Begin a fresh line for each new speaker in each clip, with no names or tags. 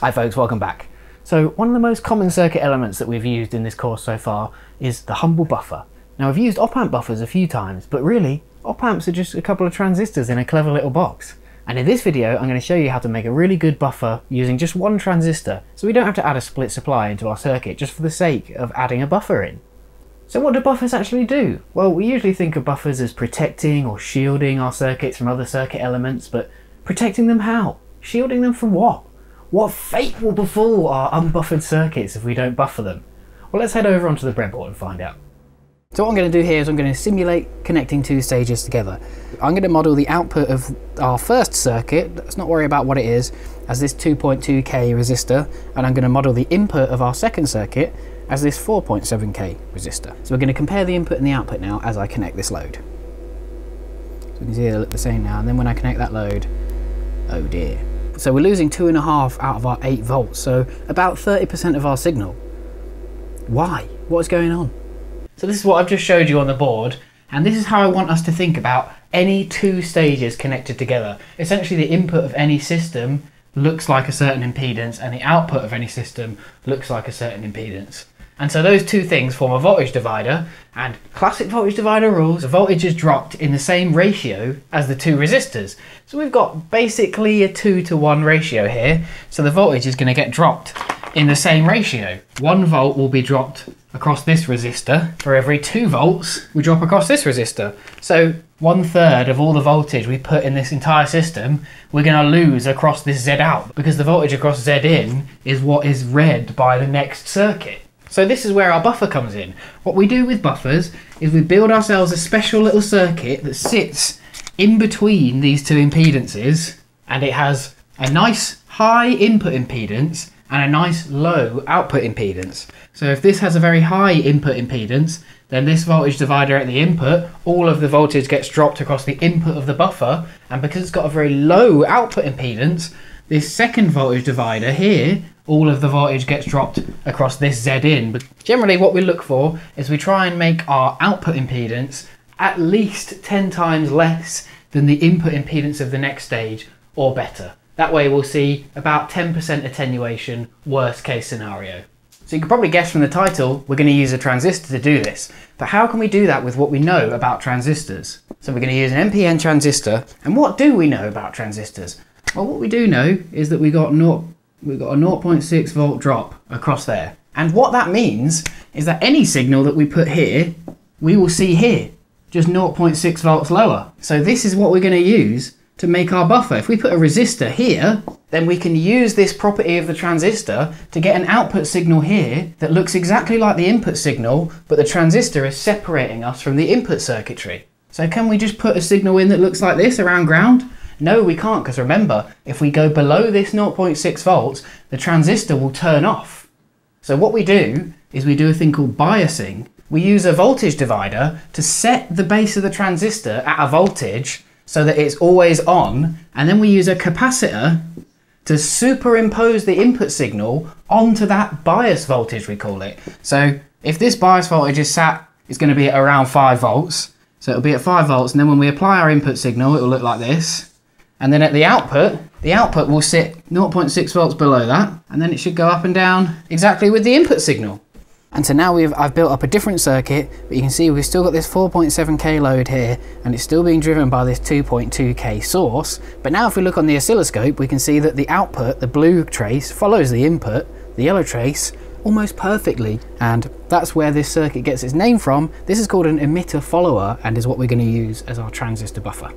Hi folks, welcome back. So one of the most common circuit elements that we've used in this course so far is the humble buffer. Now I've used op-amp buffers a few times, but really, op-amps are just a couple of transistors in a clever little box. And in this video, I'm going to show you how to make a really good buffer using just one transistor, so we don't have to add a split supply into our circuit just for the sake of adding a buffer in. So what do buffers actually do? Well, we usually think of buffers as protecting or shielding our circuits from other circuit elements, but protecting them how? Shielding them from what? What fate will befall our unbuffered circuits if we don't buffer them? Well, let's head over onto the breadboard and find out. So what I'm going to do here is I'm going to simulate connecting two stages together. I'm going to model the output of our first circuit, let's not worry about what it is, as this 2.2k resistor, and I'm going to model the input of our second circuit as this 4.7k resistor. So we're going to compare the input and the output now as I connect this load. So you can see they look the same now, and then when I connect that load, oh dear. So we're losing two and a half out of our eight volts, so about 30% of our signal. Why? What's going on? So this is what I've just showed you on the board, and this is how I want us to think about any two stages connected together. Essentially the input of any system looks like a certain impedance and the output of any system looks like a certain impedance. And so those two things form a voltage divider, and classic voltage divider rules, the voltage is dropped in the same ratio as the two resistors. So we've got basically a two to one ratio here, so the voltage is going to get dropped in the same ratio. One volt will be dropped across this resistor. For every two volts, we drop across this resistor. So one third of all the voltage we put in this entire system, we're going to lose across this Z out because the voltage across Z in is what is read by the next circuit. So this is where our buffer comes in. What we do with buffers is we build ourselves a special little circuit that sits in between these two impedances and it has a nice high input impedance and a nice low output impedance. So if this has a very high input impedance, then this voltage divider at the input, all of the voltage gets dropped across the input of the buffer, and because it's got a very low output impedance, this second voltage divider here, all of the voltage gets dropped across this Z in. But generally what we look for is we try and make our output impedance at least 10 times less than the input impedance of the next stage or better. That way we'll see about 10% attenuation, worst case scenario. So you can probably guess from the title, we're going to use a transistor to do this. But how can we do that with what we know about transistors? So we're going to use an NPN transistor. And what do we know about transistors? Well, what we do know is that we got, not, we got a 0.6 volt drop across there. And what that means is that any signal that we put here, we will see here, just 0.6 volts lower. So this is what we're going to use to make our buffer. If we put a resistor here, then we can use this property of the transistor to get an output signal here that looks exactly like the input signal, but the transistor is separating us from the input circuitry. So can we just put a signal in that looks like this around ground? No, we can't, because remember, if we go below this 0.6 volts, the transistor will turn off. So what we do is we do a thing called biasing. We use a voltage divider to set the base of the transistor at a voltage so that it's always on. And then we use a capacitor to superimpose the input signal onto that bias voltage, we call it. So if this bias voltage is sat, it's going to be at around 5 volts. So it'll be at 5 volts, and then when we apply our input signal, it will look like this. And then at the output, the output will sit 0.6 volts below that, and then it should go up and down exactly with the input signal. And so now we've, I've built up a different circuit, but you can see we've still got this 4.7k load here, and it's still being driven by this 2.2k source. But now if we look on the oscilloscope, we can see that the output, the blue trace, follows the input, the yellow trace, almost perfectly. And that's where this circuit gets its name from. This is called an emitter follower, and is what we're going to use as our transistor buffer.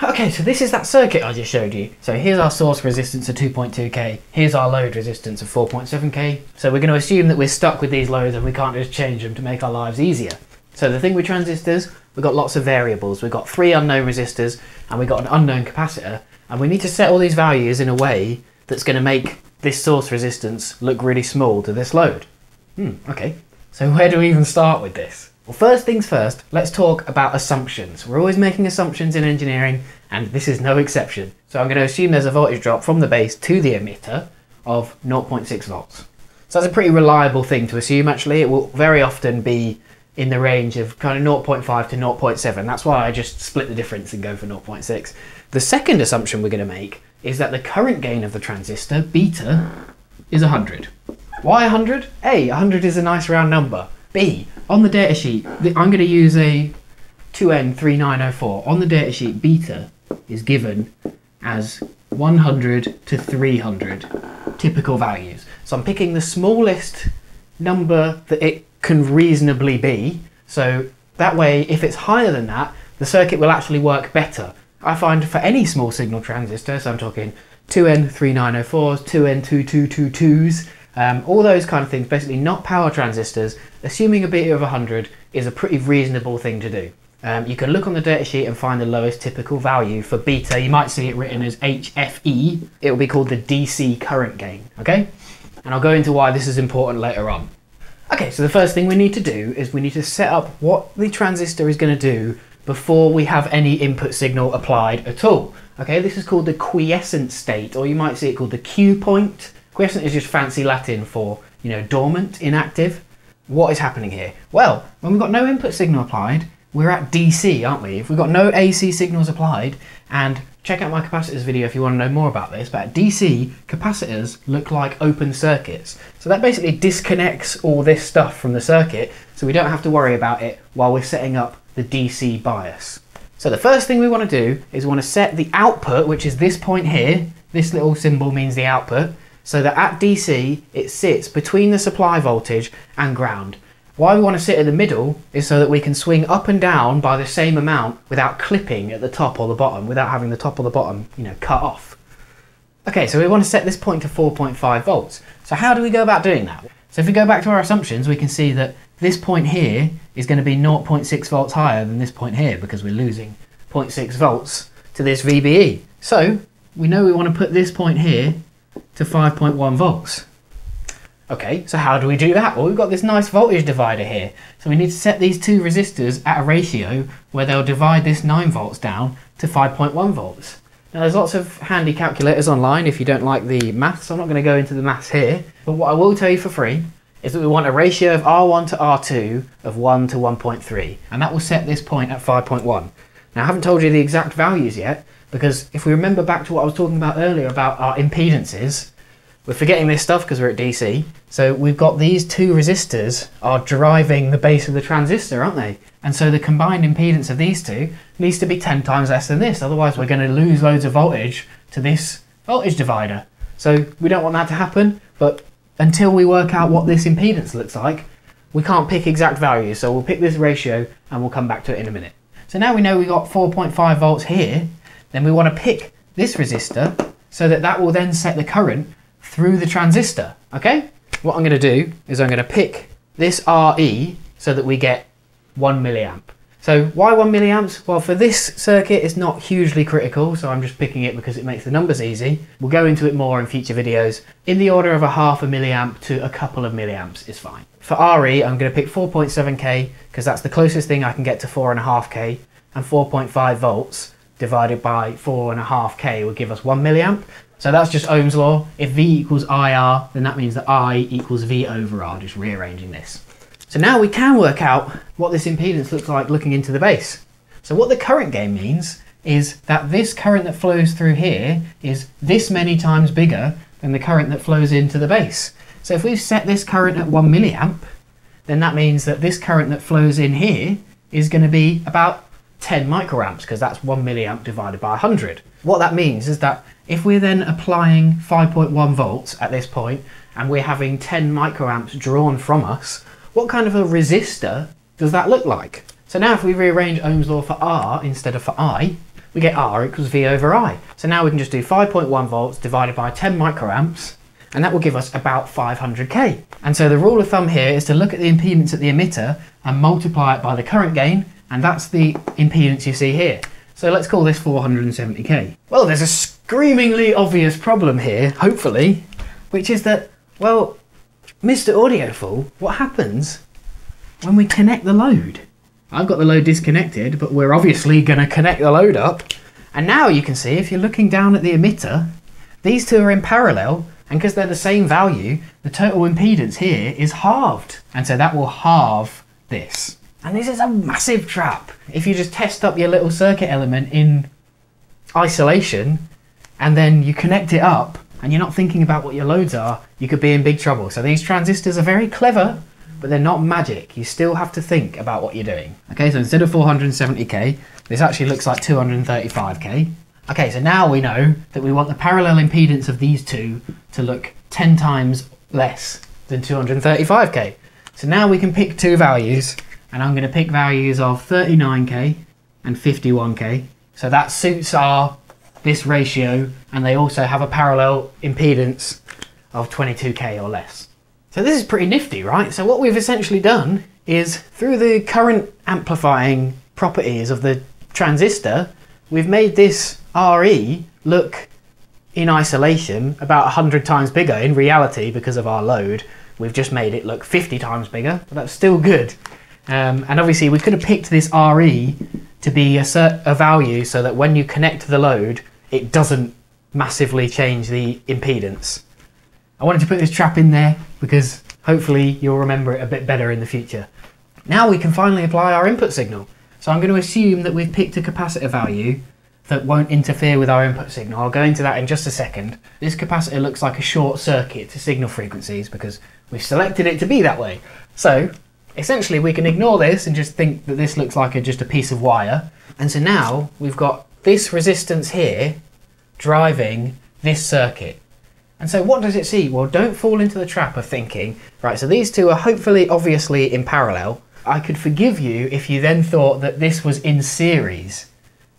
Okay, so this is that circuit I just showed you. So here's our source resistance of 2.2k, here's our load resistance of 4.7k. So we're going to assume that we're stuck with these loads and we can't just change them to make our lives easier. So the thing with transistors, we've got lots of variables. We've got three unknown resistors and we've got an unknown capacitor. And we need to set all these values in a way that's going to make this source resistance look really small to this load. Hmm, okay. So where do we even start with this? Well, first things first, let's talk about assumptions. We're always making assumptions in engineering, and this is no exception. So I'm going to assume there's a voltage drop from the base to the emitter of 0.6 volts. So that's a pretty reliable thing to assume actually. It will very often be in the range of kind of 0.5 to 0.7. That's why I just split the difference and go for 0.6. The second assumption we're going to make is that the current gain of the transistor, beta, is 100. Why 100? A, 100 is a nice round number. B, on the datasheet, I'm going to use a 2N3904. On the datasheet, beta is given as 100 to 300 typical values. So I'm picking the smallest number that it can reasonably be. So that way, if it's higher than that, the circuit will actually work better. I find for any small signal transistor, so I'm talking 2N3904s, 2N2222s, um, all those kind of things, basically not power transistors, assuming a beta of 100 is a pretty reasonable thing to do. Um, you can look on the datasheet and find the lowest typical value for beta. You might see it written as HFE. It will be called the DC current gain, okay? And I'll go into why this is important later on. Okay, so the first thing we need to do is we need to set up what the transistor is going to do before we have any input signal applied at all. Okay, this is called the quiescent state, or you might see it called the Q point. Quiescent is just fancy Latin for, you know, dormant, inactive. What is happening here? Well, when we've got no input signal applied, we're at DC, aren't we? If we've got no AC signals applied, and check out my capacitors video if you want to know more about this, but at DC, capacitors look like open circuits. So that basically disconnects all this stuff from the circuit, so we don't have to worry about it while we're setting up the DC bias. So the first thing we want to do is we want to set the output, which is this point here, this little symbol means the output, so that at DC it sits between the supply voltage and ground. Why we want to sit in the middle is so that we can swing up and down by the same amount without clipping at the top or the bottom, without having the top or the bottom, you know, cut off. Okay, so we want to set this point to 4.5 volts. So how do we go about doing that? So if we go back to our assumptions, we can see that this point here is going to be 0.6 volts higher than this point here because we're losing 0.6 volts to this VBE. So we know we want to put this point here to 5.1 volts. Okay, so how do we do that? Well, we've got this nice voltage divider here. So we need to set these two resistors at a ratio where they'll divide this 9 volts down to 5.1 volts. Now there's lots of handy calculators online if you don't like the maths. I'm not going to go into the maths here. But what I will tell you for free is that we want a ratio of R1 to R2 of 1 to 1.3. And that will set this point at 5.1. Now I haven't told you the exact values yet because if we remember back to what I was talking about earlier about our impedances, we're forgetting this stuff because we're at DC. So we've got these two resistors are driving the base of the transistor, aren't they? And so the combined impedance of these two needs to be 10 times less than this. Otherwise we're going to lose loads of voltage to this voltage divider. So we don't want that to happen, but until we work out what this impedance looks like, we can't pick exact values. So we'll pick this ratio and we'll come back to it in a minute. So now we know we've got 4.5 volts here, then we want to pick this resistor so that that will then set the current through the transistor, okay? What I'm going to do is I'm going to pick this RE so that we get 1 milliamp. So why 1 milliamps? Well, for this circuit, it's not hugely critical, so I'm just picking it because it makes the numbers easy. We'll go into it more in future videos. In the order of a half a milliamp to a couple of milliamps is fine. For RE, I'm going to pick 4.7k because that's the closest thing I can get to 4.5k, and 4.5 volts divided by 4.5k will give us 1 milliamp. So that's just Ohm's law. If V equals IR, then that means that I equals V over R, just rearranging this. So now we can work out what this impedance looks like looking into the base. So what the current gain means is that this current that flows through here is this many times bigger than the current that flows into the base. So if we've set this current at 1 milliamp, then that means that this current that flows in here is going to be about 10 microamps because that's 1 milliamp divided by 100. What that means is that if we're then applying 5.1 volts at this point and we're having 10 microamps drawn from us, what kind of a resistor does that look like? So now if we rearrange Ohm's law for R instead of for I, we get R equals V over I. So now we can just do 5.1 volts divided by 10 microamps and that will give us about 500k. And so the rule of thumb here is to look at the impedance at the emitter and multiply it by the current gain and that's the impedance you see here. So let's call this 470k. Well, there's a screamingly obvious problem here, hopefully, which is that, well, Mr. AudioPhool, what happens when we connect the load? I've got the load disconnected, but we're obviously going to connect the load up. And now you can see, if you're looking down at the emitter, these two are in parallel, and because they're the same value, the total impedance here is halved. And so that will halve this. And this is a massive trap. If you just test up your little circuit element in isolation, and then you connect it up and you're not thinking about what your loads are, you could be in big trouble. So these transistors are very clever, but they're not magic. You still have to think about what you're doing. Okay, so instead of 470k, this actually looks like 235k. Okay, so now we know that we want the parallel impedance of these two to look 10 times less than 235k. So now we can pick two values, and I'm going to pick values of 39k and 51k. So that suits our this ratio, and they also have a parallel impedance of 22k or less. So this is pretty nifty, right? So what we've essentially done is through the current amplifying properties of the transistor, we've made this RE look in isolation about 100 times bigger in reality because of our load. We've just made it look 50 times bigger, but that's still good. Um, and obviously we could have picked this RE to be a, a value so that when you connect the load, it doesn't massively change the impedance. I wanted to put this trap in there because hopefully you'll remember it a bit better in the future. Now we can finally apply our input signal. So I'm going to assume that we've picked a capacitor value that won't interfere with our input signal. I'll go into that in just a second. This capacitor looks like a short circuit to signal frequencies because we've selected it to be that way. So essentially we can ignore this and just think that this looks like a, just a piece of wire. And so now we've got this resistance here driving this circuit. And so what does it see? Well, don't fall into the trap of thinking, right, so these two are hopefully obviously in parallel. I could forgive you if you then thought that this was in series,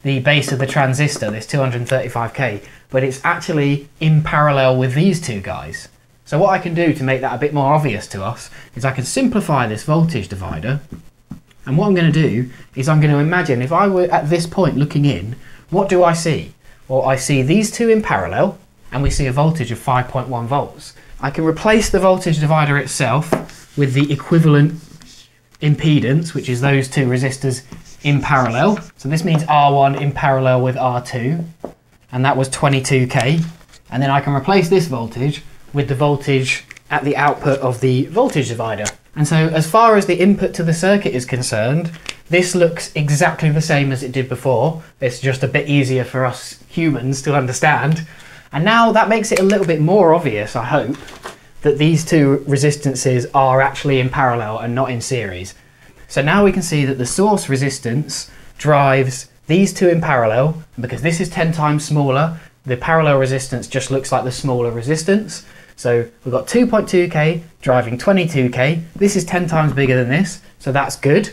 the base of the transistor, this 235K, but it's actually in parallel with these two guys. So what I can do to make that a bit more obvious to us is I can simplify this voltage divider. And what I'm going to do is I'm going to imagine if I were at this point looking in, what do I see? Well, I see these two in parallel, and we see a voltage of 5.1 volts. I can replace the voltage divider itself with the equivalent impedance, which is those two resistors in parallel. So this means R1 in parallel with R2, and that was 22k. And then I can replace this voltage with the voltage at the output of the voltage divider. And so as far as the input to the circuit is concerned, this looks exactly the same as it did before. It's just a bit easier for us humans to understand. And now that makes it a little bit more obvious, I hope, that these two resistances are actually in parallel and not in series. So now we can see that the source resistance drives these two in parallel, and because this is 10 times smaller, the parallel resistance just looks like the smaller resistance. So we've got 2.2k driving 22k. This is 10 times bigger than this, so that's good.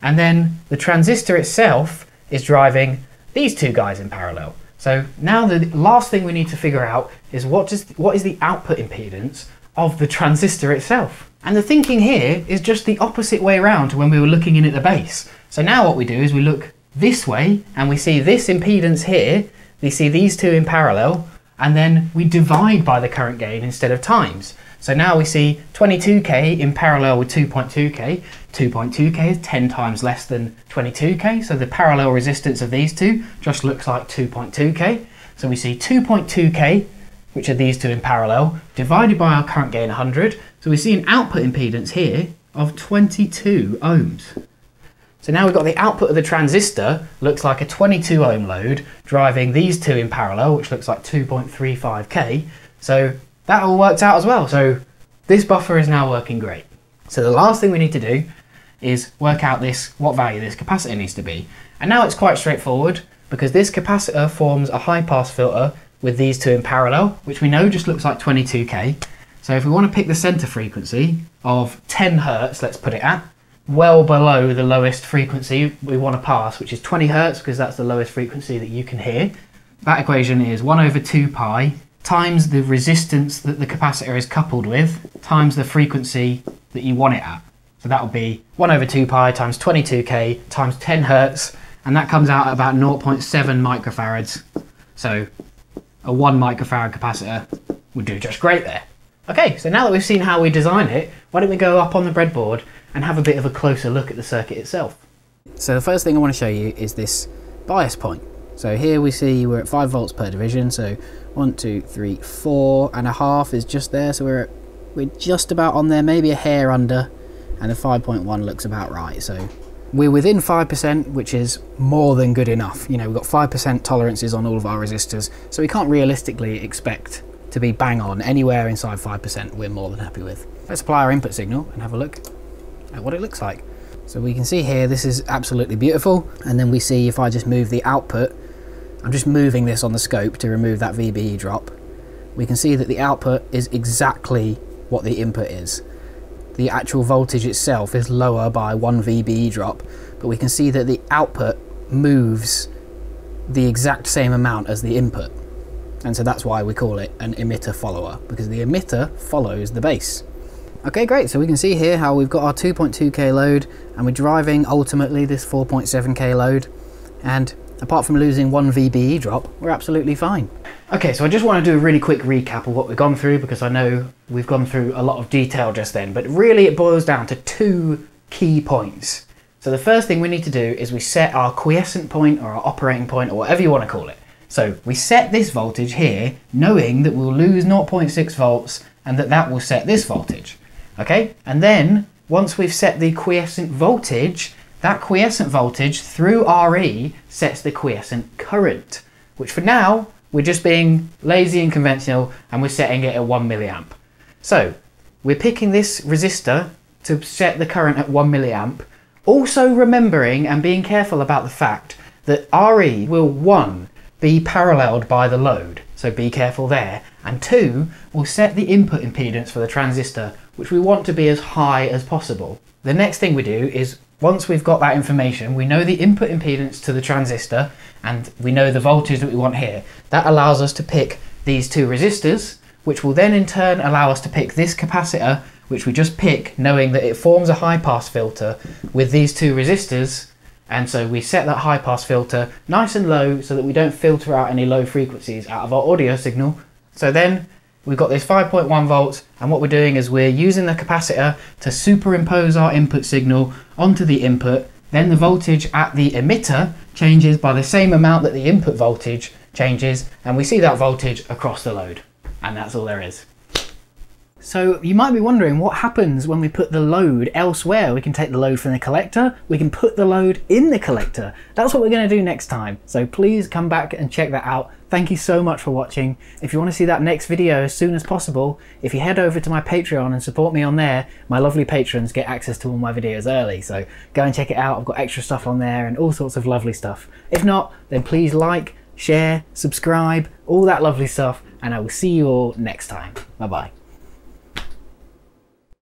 And then the transistor itself is driving these two guys in parallel. So now the last thing we need to figure out is what is, what is the output impedance of the transistor itself. And the thinking here is just the opposite way around to when we were looking in at the base. So now what we do is we look this way and we see this impedance here, we see these two in parallel, and then we divide by the current gain instead of times. So now we see 22k in parallel with 2.2k. 2.2k is 10 times less than 22k, so the parallel resistance of these two just looks like 2.2k. So we see 2.2k, which are these two in parallel, divided by our current gain 100. So we see an output impedance here of 22 ohms. So now we've got the output of the transistor, looks like a 22 ohm load, driving these two in parallel, which looks like 2.35k. So that all worked out as well. So this buffer is now working great. So the last thing we need to do is work out this what value this capacitor needs to be. And now it's quite straightforward because this capacitor forms a high pass filter with these two in parallel, which we know just looks like 22k. So if we want to pick the center frequency of 10 hertz, let's put it at, well below the lowest frequency we want to pass, which is 20 hertz because that's the lowest frequency that you can hear. That equation is 1 over 2 pi times the resistance that the capacitor is coupled with times the frequency that you want it at. So that will be 1 over 2 pi times 22k times 10 hertz, and that comes out at about 0.7 microfarads. So a 1 microfarad capacitor would do just great there. Okay, so now that we've seen how we design it, why don't we go up on the breadboard and have a bit of a closer look at the circuit itself.
So the first thing I want to show you is this bias point. So here we see we're at 5 volts per division, so one, two, three, four and a half is just there, so we're, we're just about on there, maybe a hair under, and the 5.1 looks about right, so we're within 5%, which is more than good enough. You know, we've got 5% tolerances on all of our resistors, so we can't realistically expect to be bang on anywhere inside 5% we're more than happy with. Let's apply our input signal and have a look at what it looks like. So we can see here this is absolutely beautiful and then we see if I just move the output, I'm just moving this on the scope to remove that VBE drop, we can see that the output is exactly what the input is. The actual voltage itself is lower by 1 VBE drop, but we can see that the output moves the exact same amount as the input. And so that's why we call it an emitter follower, because the emitter follows the base. Okay, great. So we can see here how we've got our 2.2k load and we're driving ultimately this 4.7k load. And apart from losing one VBE drop, we're absolutely fine.
Okay, so I just want to do a really quick recap of what we've gone through because I know we've gone through a lot of detail just then, but really it boils down to two key points. So the first thing we need to do is we set our quiescent point or our operating point or whatever you want to call it. So we set this voltage here knowing that we'll lose 0.6 volts and that that will set this voltage. Okay, and then once we've set the quiescent voltage, that quiescent voltage through RE sets the quiescent current, which for now we're just being lazy and conventional and we're setting it at 1 milliamp. So we're picking this resistor to set the current at 1 milliamp, also remembering and being careful about the fact that RE will 1 be paralleled by the load, so be careful there, and 2 we'll set the input impedance for the transistor, which we want to be as high as possible. The next thing we do is once we've got that information, we know the input impedance to the transistor and we know the voltage that we want here. That allows us to pick these two resistors, which will then in turn allow us to pick this capacitor, which we just pick knowing that it forms a high pass filter with these two resistors. And so we set that high pass filter nice and low so that we don't filter out any low frequencies out of our audio signal. So then we've got this 5.1 volts and what we're doing is we're using the capacitor to superimpose our input signal onto the input then the voltage at the emitter changes by the same amount that the input voltage changes and we see that voltage across the load and that's all there is. So you might be wondering what happens when we put the load elsewhere. We can take the load from the collector, we can put the load in the collector. That's what we're going to do next time. So please come back and check that out. Thank you so much for watching. If you want to see that next video as soon as possible, if you head over to my Patreon and support me on there, my lovely patrons get access to all my videos early. So go and check it out. I've got extra stuff on there and all sorts of lovely stuff. If not, then please like, share, subscribe, all that lovely stuff, and I will see you all next time. Bye bye.